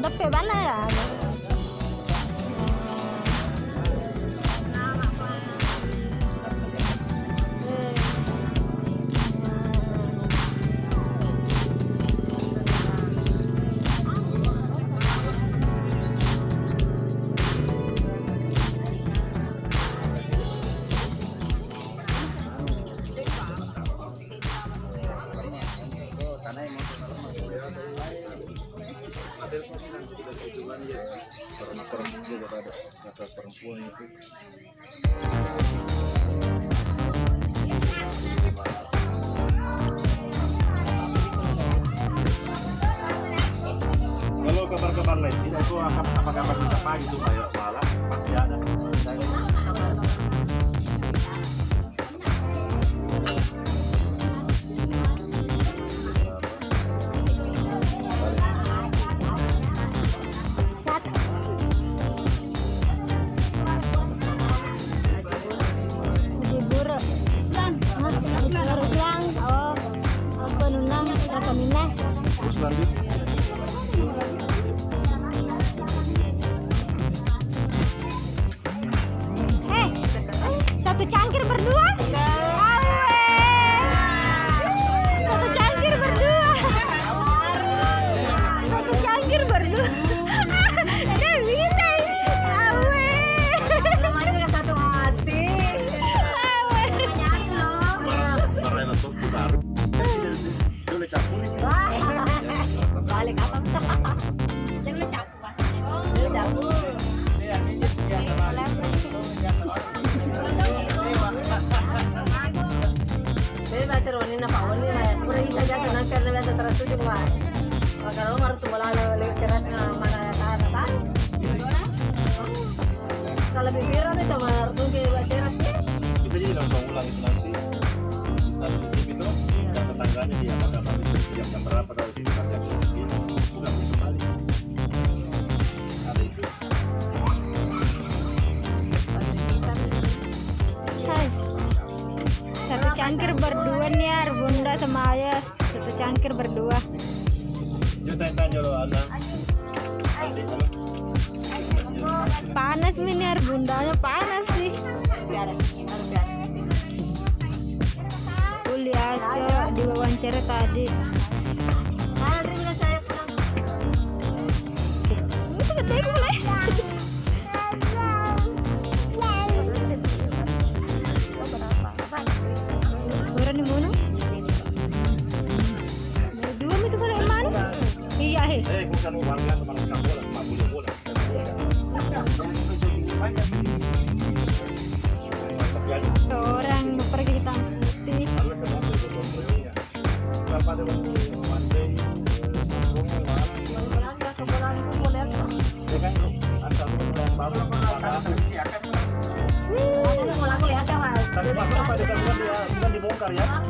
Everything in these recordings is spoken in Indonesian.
adopte bala. kakak perempuan itu. Kalau kabar-kabar lain. Tidak itu apa-apa kita pagi tuh Pak ya? itu cuma kalau harus lewat mana kalau bibir Panas miniar bundanya panas sih. Cok, di wawancara tadi. Dibongkar ya?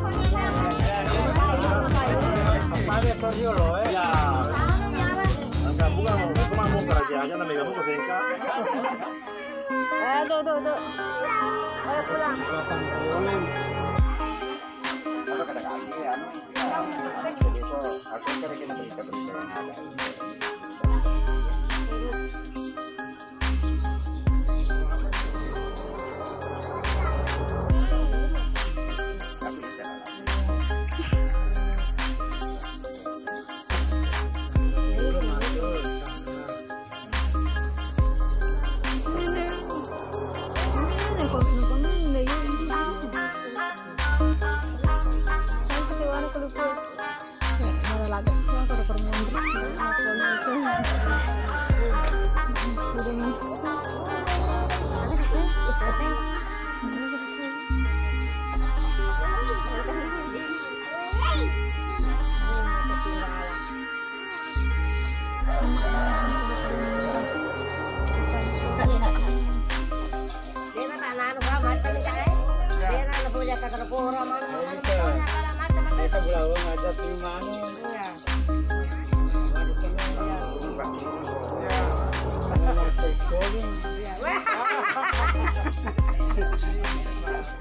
Pakai tornio loh, eh. Ya. Angka bunga, cuma bongkar aja aja namanya kamu kesengka. Eh, tuh, tuh, tuh. Ayo pulang Ano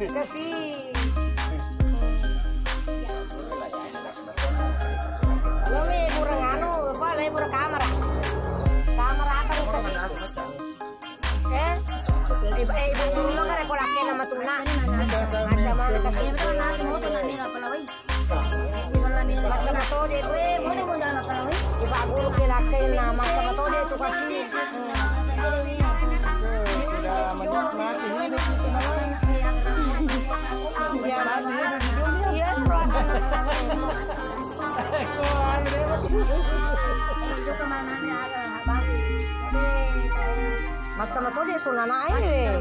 Kasi Lo may murang ano, apa, lay murang kamera. Kamera apa nih? Eh? Iba eh iba turun mo kare ko laki na matuna. Ada mana kasi betul na mo to na nila palaway. Laki na to dito eh, mo ni mo na palaway. Iba gulo kay laki na masa to dito kasi. Iya, Macam tu dia tu ini.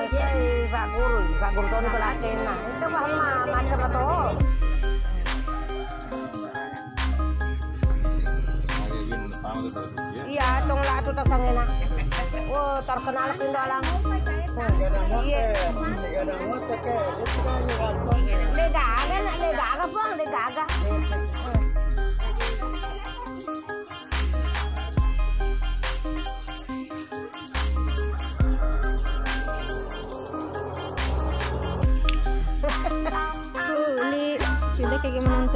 Eh, Pak Guru, Pak Guru tu ni belakang nah. Itu macam tu. Iya, tong lah tu tasangin nak. Oh, terkenal pun dalam. Iya. Legaga, nak legaga pun, legaga.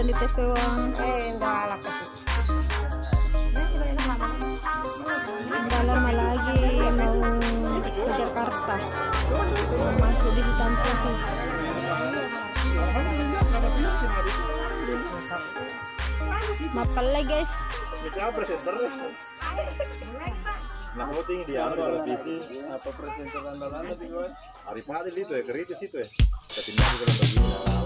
Udah lama lagi mau ke Jakarta. Masih di hitam putih. Mapal lah guys. Nah, kamu tinggi di. Apa presenter anda nanti gue? Hari Padel itu ya, keritis itu ya. Ketinggalan begini.